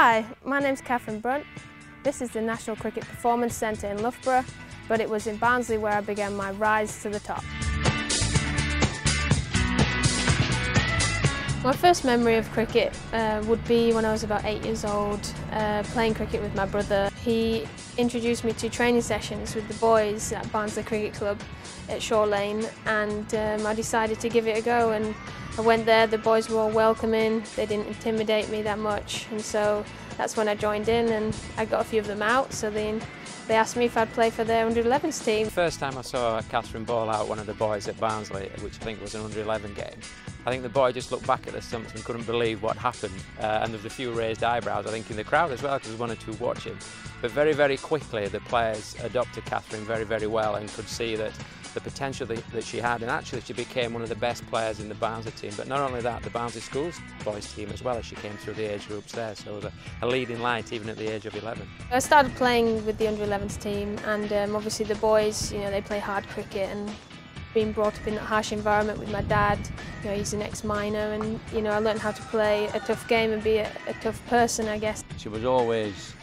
Hi, my name's Katherine Brunt. This is the National Cricket Performance Centre in Loughborough, but it was in Barnsley where I began my rise to the top. My first memory of cricket uh, would be when I was about eight years old, uh, playing cricket with my brother. He introduced me to training sessions with the boys at Barnsley Cricket Club at Shaw Lane and um, I decided to give it a go and I went there, the boys were all welcoming, they didn't intimidate me that much and so that's when I joined in and I got a few of them out so then they asked me if I'd play for their under 11s team. First time I saw Katherine ball out one of the boys at Barnsley, which I think was an under 11 game, I think the boy just looked back at the stumps and couldn't believe what happened. Uh, and there was a few raised eyebrows, I think, in the crowd as well, because there was one or two watching. But very, very quickly, the players adopted Katherine very, very well and could see that the potential that, that, she had. And actually, she became one of the best players in the Barnsley team. But not only that, the Barnsley Schools boys team as well as she came through the age groups there. So it was a, a leading light even at the age of 11. I started playing with the under 11s team, and um, obviously the boys, you know, they play hard cricket and being brought up in that harsh environment with my dad, you know, he's an ex-miner and, you know, I learned how to play a tough game and be a, a tough person, I guess. She was always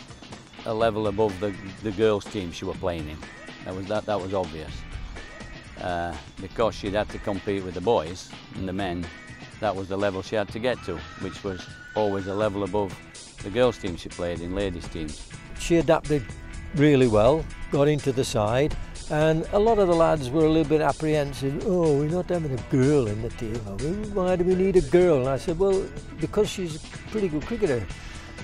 a level above the, the girls' team she was playing in. That was, that, that was obvious. Uh, because she'd had to compete with the boys and the men, that was the level she had to get to, which was always a level above the girls' team she played in, ladies' teams. She adapted really well, got into the side, and a lot of the lads were a little bit apprehensive. Oh, we're not having a girl in the team. Why do we need a girl? And I said, well, because she's a pretty good cricketer.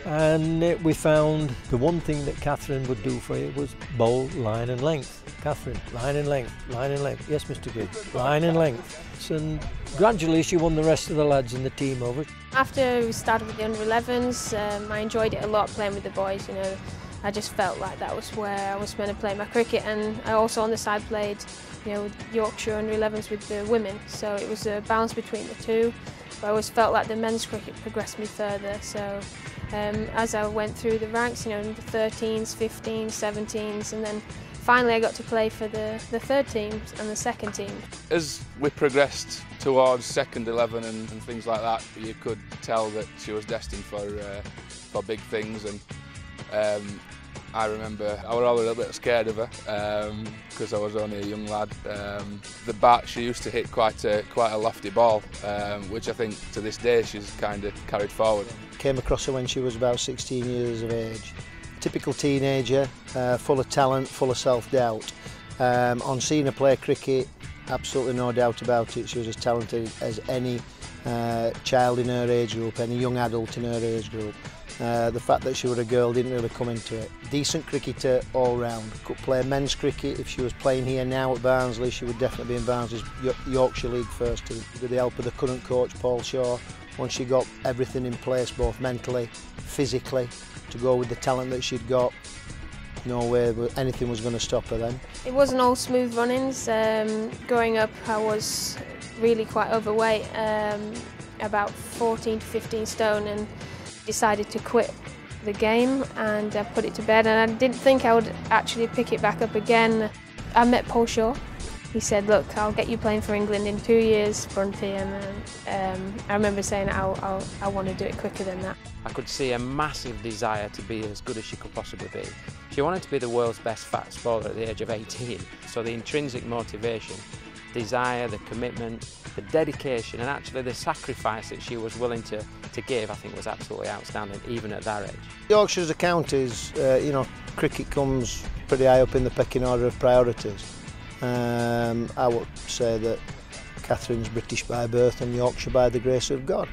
And we found the one thing that Katherine would do for you was bowl line and length. Katherine, line and length, line and length. Yes, Mr. Good, line and length. And gradually she won the rest of the lads in the team over. After we started with the under 11s, um, I enjoyed it a lot playing with the boys. You know, I just felt like that was where I was meant to play my cricket and I also on the side played you know Yorkshire under 11s with the women so it was a balance between the two but I always felt like the men's cricket progressed me further so um, as I went through the ranks you know the 13s 15s 17s and then finally I got to play for the, the third team and the second team. As we progressed towards second 11 and, and things like that you could tell that she was destined for uh, for big things and um, I remember I was always a little bit scared of her because um, I was only a young lad. Um, the bat she used to hit quite a quite a lofty ball, um, which I think to this day she's kind of carried forward. Came across her when she was about 16 years of age. typical teenager, uh, full of talent, full of self-doubt. Um, on seeing her play cricket, absolutely no doubt about it, she was as talented as any uh, child in her age group, any young adult in her age group. Uh, the fact that she was a girl didn't really come into it. Decent cricketer all round. Could play men's cricket. If she was playing here now at Barnsley, she would definitely be in Barnsley's Yorkshire League first team. With the help of the current coach, Paul Shaw, once she got everything in place, both mentally, physically, to go with the talent that she'd got, no way anything was going to stop her then. It wasn't all smooth runnings. Um, growing up, I was really quite overweight, um, about 14 to 15 stone, and decided to quit the game and uh, put it to bed and I didn't think I would actually pick it back up again. I met Paul Shaw. He said, look, I'll get you playing for England in two years, Brunty, and um, I remember saying I'll, I'll, I want to do it quicker than that. I could see a massive desire to be as good as she could possibly be. She wanted to be the world's best fast bowler at the age of 18, so the intrinsic motivation, desire, the commitment, the dedication and actually the sacrifice that she was willing to, to give I think was absolutely outstanding even at that age. Yorkshire's a is, uh, you know, cricket comes pretty high up in the pecking order of priorities. Um, I would say that Catherine's British by birth and Yorkshire by the grace of God.